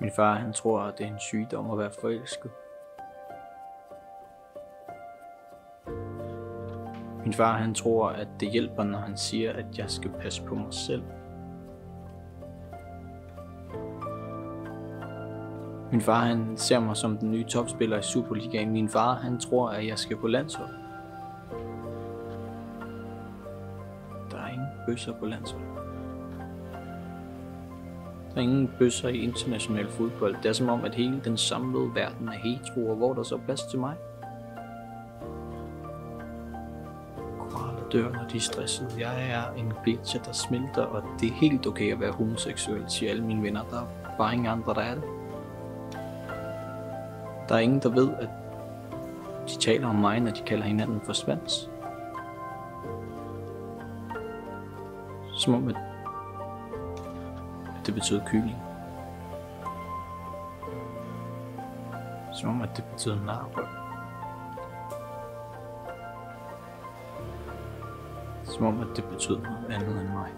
Min far han tror, at det er en sygdom at være forelsket. Min far han tror, at det hjælper, når han siger, at jeg skal passe på mig selv. Min far han ser mig som den nye topspiller i Superligaen. Min far han tror, at jeg skal på landshold. Der er ingen bøsser på landshold. Der er ingen bøsser i international fodbold. Det er som om, at hele den samlede verden er hetero, og hvor der så er plads til mig. Koraler dør, når de er stressede. Jeg er en glitcher, der smelter, og det er helt okay at være homoseksuel, siger alle mine venner. Der er bare ingen andre, der er det. Der er ingen, der ved, at de taler om mig, når de kalder hinanden for svans. Som om, at det betød kylling. Som om, at det betød narrøv. Som om, at det betød noget andet end mig.